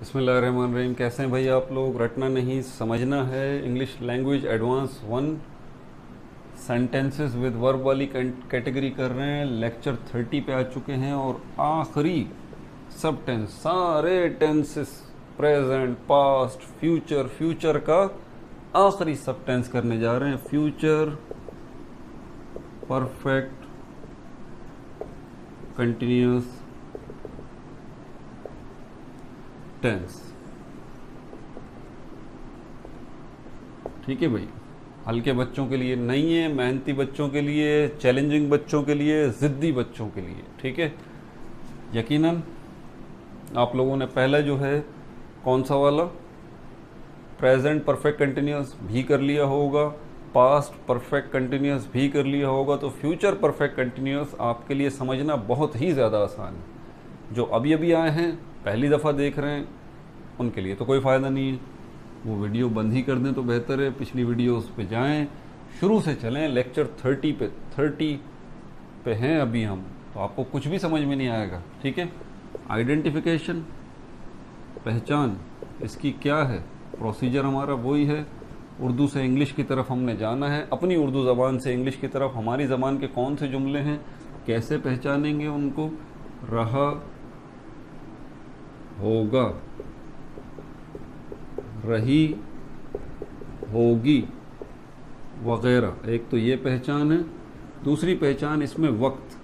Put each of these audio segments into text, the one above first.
बसमीम कैसे हैं भाई आप लोग? रटना नहीं, समझना है। English language advance one sentences with verb वाली कैटेगरी कर रहे हैं। लेक्चर थर्टी पे आ चुके हैं और आखिरी सब टेंस सारे tenses present past future future का आखिरी सब टेंस करने जा रहे हैं। फ्यूचर परफेक्ट कंटिन्यूस टेंस ठीक है भाई। हल्के बच्चों के लिए नहीं है, मेहनती बच्चों के लिए चैलेंजिंग बच्चों के लिए, ज़िद्दी बच्चों के लिए, ठीक है? यकीनन, आप लोगों ने पहले जो है, कौन सा वाला? प्रेजेंट परफेक्ट कंटिन्यूस भी कर लिया होगा पास्ट परफेक्ट कंटिन्यूस भी कर लिया होगा तो फ्यूचर परफेक्ट कंटिन्यूस आपके लिए समझना बहुत ही ज़्यादा आसान है। जो अभी अभी आए हैं पहली दफ़ा देख रहे हैं, उनके लिए तो कोई फ़ायदा नहीं है। वो वीडियो बंद ही कर दें तो बेहतर है। पिछली वीडियो उस पर जाएँ, शुरू से चलें, लेक्चर थर्टी पे थर्टी पे हैं अभी हम तो आपको कुछ भी समझ में नहीं आएगा, ठीक है? आइडेंटिफिकेशन, पहचान, इसकी क्या है? प्रोसीजर हमारा वही है। उर्दू से इंग्लिश की तरफ़ हमने जाना है। अपनी उर्दू ज़बान से इंग्लिश की तरफ़ हमारी ज़बान के कौन से जुमले हैं? कैसे पहचानेंगे उनको? रहा होगा। रही होगी वगैरह। एक तो ये पहचान है, दूसरी पहचान इसमें वक्त।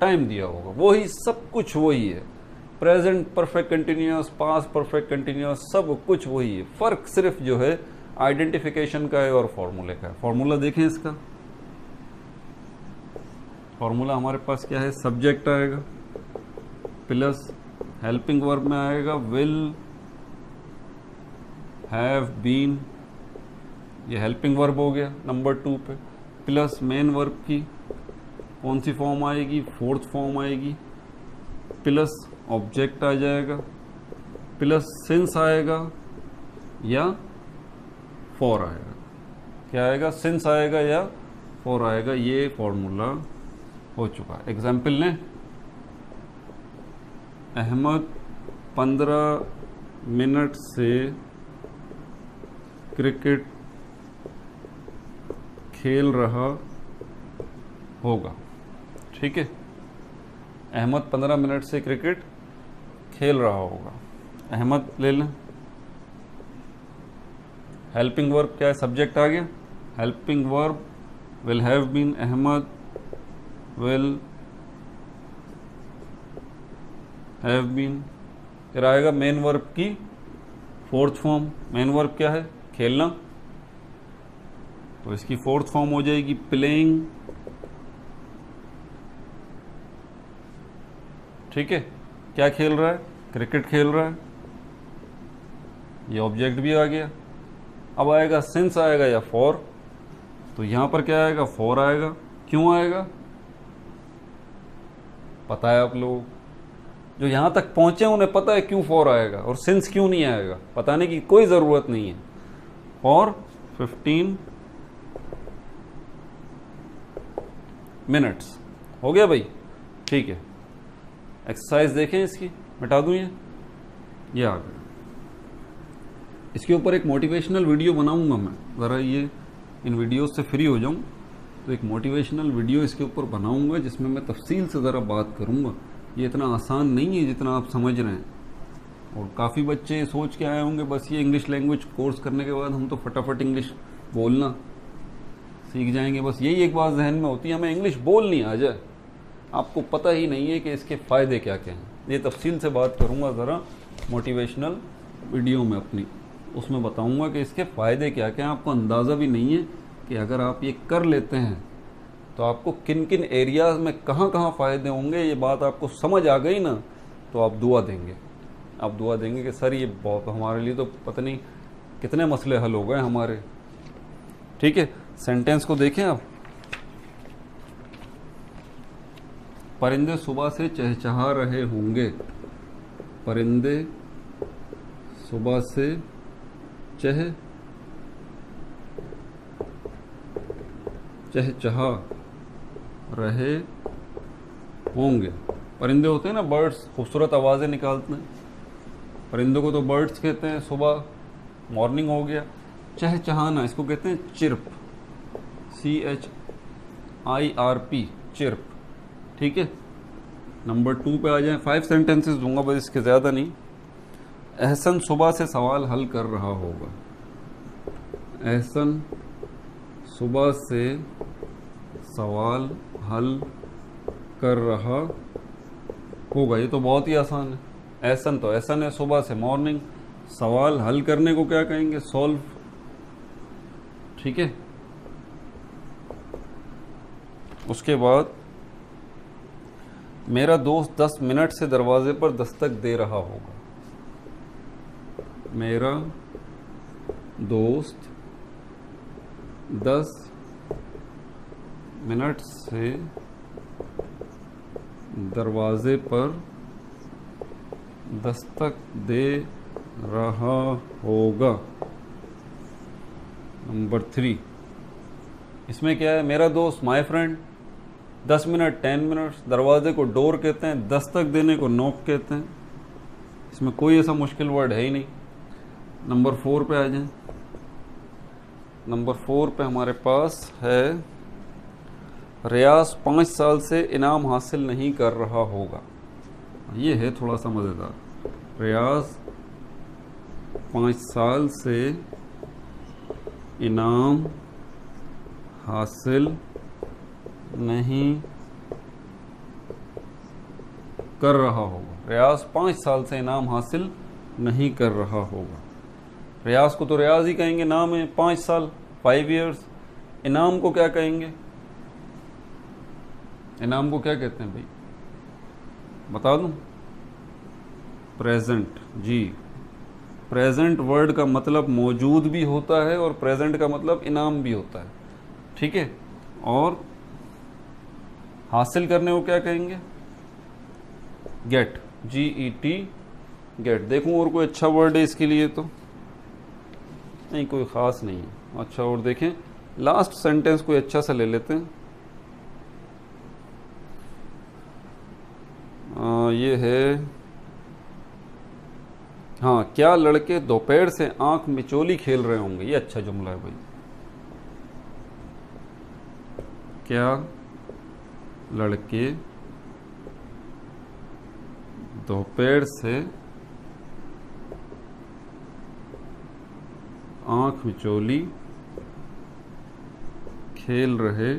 टाइम दिया होगा। वही सब कुछ वही है। Present perfect continuous past perfect continuous सब कुछ वही है। फ़र्क सिर्फ़ जो है, आइडेंटिफिकेशन का है और फॉर्मूले का है। फॉर्मूला देखें इसका। फॉर्मूला हमारे पास क्या है? सब्जेक्ट आएगा। प्लस हेल्पिंग वर्ब में आएगा विल हैव बीन ये हेल्पिंग वर्ब हो गया नंबर टू पे। प्लस मेन वर्ब की कौन सी फॉर्म आएगी? फोर्थ फॉर्म आएगी। प्लस ऑब्जेक्ट आ जाएगा। प्लस सिंस आएगा या फॉर आएगा। क्या आएगा? सिंस आएगा या फॉर आएगा। ये फॉर्मूला हो चुका। एग्ज़ाम्पल लें। अहमद पंद्रह मिनट से क्रिकेट खेल रहा होगा। ठीक है? अहमद पंद्रह मिनट से क्रिकेट खेल रहा होगा। अहमद, ले लें। हेल्पिंग वर्ब क्या है? सब्जेक्ट आ गया। Helping verb will have been Ahmad will have been फिर आएगा मेन वर्ब की फोर्थ फॉर्म मेन वर्ब क्या है? खेलना। तो इसकी फोर्थ फॉर्म हो जाएगी प्लेइंग ठीक है? क्या खेल रहा है? क्रिकेट खेल रहा है। ये ऑब्जेक्ट भी आ गया। अब आएगा सिंस आएगा या फॉर तो यहाँ पर क्या आएगा? फॉर आएगा। क्यों आएगा? पता है आप लोग जो यहाँ तक पहुँचे उन्हें पता है क्यों फॉर आएगा और सिंस क्यों नहीं आएगा? बताने की कोई ज़रूरत नहीं है। फॉर 15 मिनट्स हो गया भाई? ठीक है। एक्सरसाइज देखें इसकी। मिटा दूँ ये? ये आ गया। इसके ऊपर एक मोटिवेशनल वीडियो बनाऊँगा मैं। ज़रा ये इन वीडियोस से फ्री हो जाऊँ। तो एक मोटिवेशनल वीडियो इसके ऊपर बनाऊँगा, जिसमें मैं तफसील से ज़रा बात करूँगा। ये इतना आसान नहीं है जितना आप समझ रहे हैं। और काफ़ी बच्चे सोच के आए होंगे, बस ये इंग्लिश लैंग्वेज कोर्स करने के बाद हम तो फटाफट इंग्लिश बोलना सीख जाएँगे। बस यही एक बात जहन में होती है, हमें इंग्लिश बोल नहीं आ जाए। आपको पता ही नहीं है कि इसके फ़ायदे क्या क्या हैं। ये तफसील से बात करूँगा ज़रा मोटिवेशनल वीडियो में अपनी। उसमें बताऊँगा कि इसके फ़ायदे क्या क्या हैं। आपको अंदाज़ा भी नहीं है कि अगर आप ये कर लेते हैं तो आपको किन किन एरियाज़ में कहाँ कहाँ फ़ायदे होंगे, ये बात आपको समझ आ गई ना तो आप दुआ देंगे। आप दुआ देंगे कि, सर, ये बहुत, हमारे लिए तो पता नहीं कितने मसले हल हो गए हमारे। ठीक है? सेंटेंस को देखें आप। परिंदे सुबह से चहचहा रहे होंगे। परिंदे सुबह से चह, चहचहा। रहे होंगे। परिंदे होते हैं ना बर्ड्स खूबसूरत आवाज़ें निकालते हैं। परिंदों को तो बर्ड्स कहते हैं, सुबह मॉर्निंग हो गया। चहचहाना, इसको कहते हैं chirp C H I R P chirp ठीक है? नंबर टू पे आ जाए। फाइव सेंटेंसेस दूँगा, बस इसके ज़्यादा नहीं। एहसन सुबह से सवाल हल कर रहा होगा। एहसन सुबह से सवाल हल कर रहा होगा। ये तो बहुत ही आसान है। एहसन तो एहसन है, सुबह से मॉर्निंग सवाल हल करने को क्या कहेंगे? सॉल्व ठीक है? उसके बाद मेरा दोस्त दस मिनट से दरवाजे पर दस्तक दे रहा होगा। मेरा दोस्त दस मिनट से दरवाजे पर दस्तक दे रहा होगा। Number three. इसमें क्या है? मेरा दोस्त माय फ्रेंड दस मिनट टेन मिनट्स दरवाजे को डोर कहते हैं, दस्तक देने को नोक कहते हैं। इसमें कोई ऐसा मुश्किल वर्ड है ही नहीं। नंबर फोर पे आ जाए। नंबर फोर पे हमारे पास है रियाज पाँच साल से इनाम हासिल नहीं कर रहा होगा। ये है थोड़ा सा मज़ेदार। रियाज पाँच साल से इनाम हासिल नहीं कर रहा होगा। रियाज पाँच साल से इनाम हासिल नहीं कर रहा होगा। रियाज को तो रियाज ही कहेंगे, नाम है पाँच साल फाइव इयर्स इनाम को क्या कहेंगे? इनाम को क्या कहते हैं भाई? बता दूँ? प्रेजेंट जी। प्रेजेंट वर्ड का मतलब मौजूद भी होता है और प्रेजेंट का मतलब इनाम भी होता है। ठीक है? और हासिल करने को क्या कहेंगे? Get G E T get देखूँ और कोई अच्छा वर्ड है इसके लिए तो? नहीं, कोई ख़ास नहीं है। अच्छा और देखें। लास्ट सेंटेंस कोई अच्छा सा ले लेते हैं आ, ये है हाँ क्या लड़के दोपहर से आँख मिचोली खेल रहे होंगे? ये अच्छा जुमला है भाई। क्या लड़के दोपहर से आँख मिचोली खेल रहे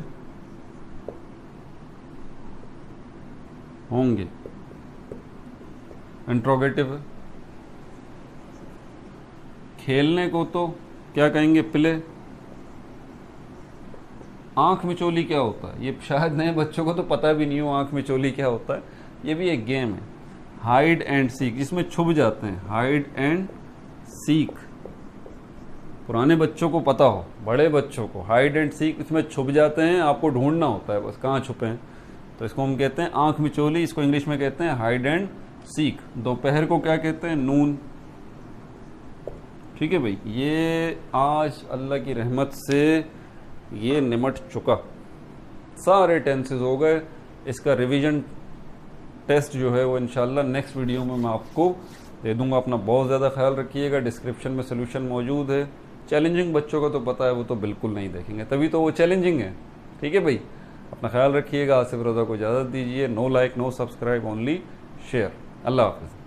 होंगे? इंट्रोगेटिव। है खेलने को तो क्या कहेंगे, प्ले। आँख मिचोली क्या होता है? ये शायद नए बच्चों को तो पता भी नहीं हो आँख मिचोली क्या होता है। ये भी एक गेम है। हाइड एंड सीक जिसमें छुप जाते हैं। हाइड एंड सीक पुराने बच्चों को पता हो, बड़े बच्चों को। हाइड एंड सीक इसमें छुप जाते हैं, आपको ढूंढना होता है, बस कहाँ छुपे हैं। तो इसको हम कहते हैं आँख मिचोली, इसको इंग्लिश में कहते हैं हाइड एंड सीक दोपहर को क्या कहते हैं? नून। ठीक है भाई, ये आज अल्लाह की रहमत से ये निमट चुका। सारे टेंसेज हो गए। इसका रिवीजन टेस्ट जो है वो इनशाला नेक्स्ट वीडियो में मैं आपको दे दूँगा। अपना बहुत ज़्यादा ख्याल रखिएगा। डिस्क्रिप्शन में सोल्यूशन मौजूद है। चैलेंजिंग बच्चों का तो पता है, वो तो बिल्कुल नहीं देखेंगे। तभी तो वो चैलेंजिंग है। ठीक है भाई, अपना ख्याल रखिएगा। आसिफ रजा को इजाज़त दीजिए। No like no subscribe only share अल्लाह हाफिज़